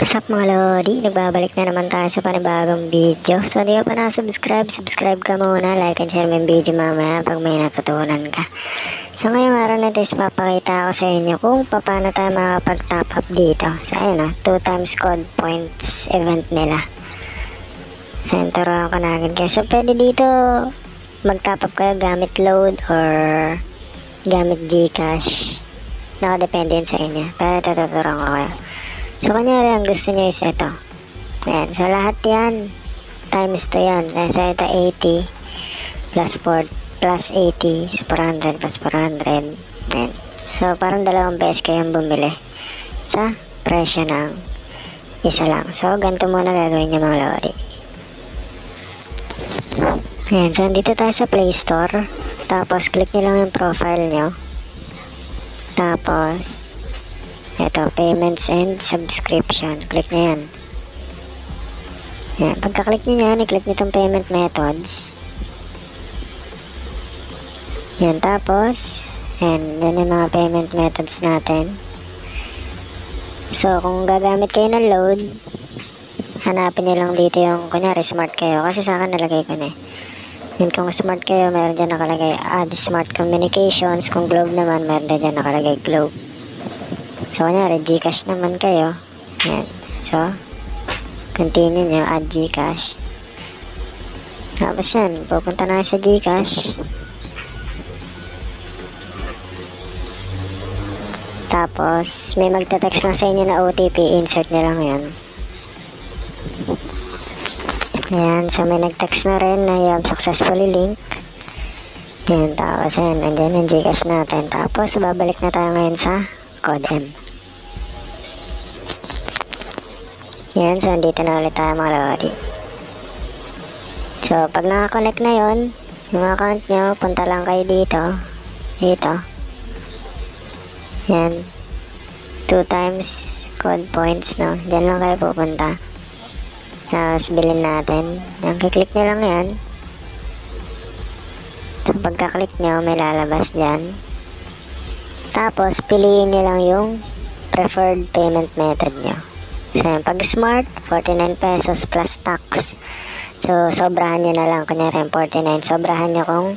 What's up mga Lodi? Nagbabalik na naman tayo sa panibagong video. So, hindi ka pa na-subscribe, subscribe ka muna. Like and share mo yung video mamaya pag may natutunan ka. So, ngayong araw na is papakita ko sa inyo kung paano tayo makapag-top up dito. So, ayun o, 2 times code points event nila. So, yun, turuan ko na agad guys. So, pwede dito mag-top up kayo gamit load or gamit Gcash. Nakadepende yun sa inyo. Pero ito tuturuan ko kayo. So, kunyari, ang gusto nyo is ito. Ayan. So, lahat yan. Times to yan. Ayan, So, ito 80 plus 4 plus 80. So, 400 plus 400. Ayan. So, parang dalawang beses kayong bumili sa presyo ng isa lang. So, ganito muna gagawin nyo mga lori. Ayan. So, dito tayo sa Play Store. Tapos, click nyo lang yung profile nyo. Tapos, ito, payments and subscription. Click nyo yan. Yan. Pagka-click nyo yan, i-click nyo itong payment methods. Yan, tapos, yan, yan yung mga payment methods natin. So, kung gagamit kayo ng load, hanapin nyo lang dito yung, kunyari, smart kayo. Kasi sa akin nalagay ko na eh. Yun, kung smart kayo, meron dyan nakalagay add smart communications. Kung globe naman, meron dyan nakalagay globe. So, kunyari, Gcash naman kayo. Yan. So, continue nyo, add Gcash. Tapos yan, pupunta na sa Gcash. Tapos, may magte-text lang sa inyo na OTP, insert nyo lang yan. Ayan, so may nag-text na rin na yung successfully link. Yan, tapos yan, andyan yung Gcash natin. Tapos, babalik na tayo ngayon sa code M. Yan, so andito na ulit tayo mga lodi. So, pag nakakonect na yon yung account nyo, punta lang kayo dito. Dito. Yan. Two times code points, no? Diyan lang kayo pupunta. Tapos, bilhin natin. Yan, kiklik nyo lang yan. So, pagka-click nyo, may lalabas dyan. Tapos, piliin nyo lang yung preferred payment method nyo. So, yan. Pag smart, 49 pesos plus tax. So, sobrahan nyo na lang. Kunyari, 49. Sobrahan nyo kung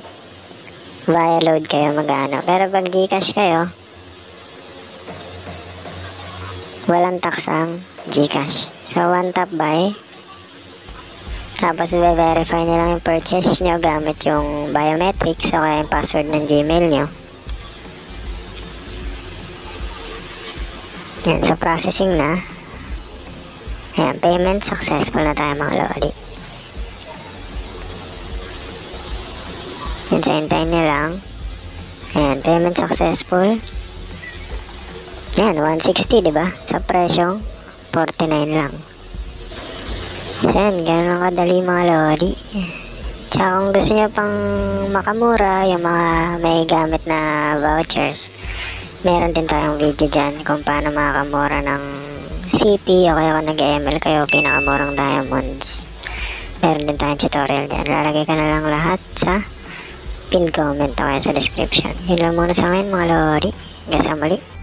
via load kayo magano. Pero pag Gcash kayo, walang tax ang Gcash. So, one tap buy. Tapos, i-verify nyo lang yung purchase nyo gamit yung biometrics o kaya yung password ng Gmail nyo. Yan, sa processing na. Ayan, payment successful na tayo mga lodi. Yan, sa hintayin nyo lang. Ayan, payment successful. Yan, 160, di ba? Sa presyong 49 lang. So, yan, ganun lang kadali mga lodi. Tsaka kung gusto nyo pang makamura, yung mga may gamit na vouchers, meron din tayong video dyan kung paano makakamura ng CP o kaya kung nag-ML kayo, pinakamurang diamonds. Meron din tayong tutorial dyan. Lalagay ka na lang lahat sa pin comment o kaya sa description. Yun lang muna sa ngayon mga lodi. Hanggang sa.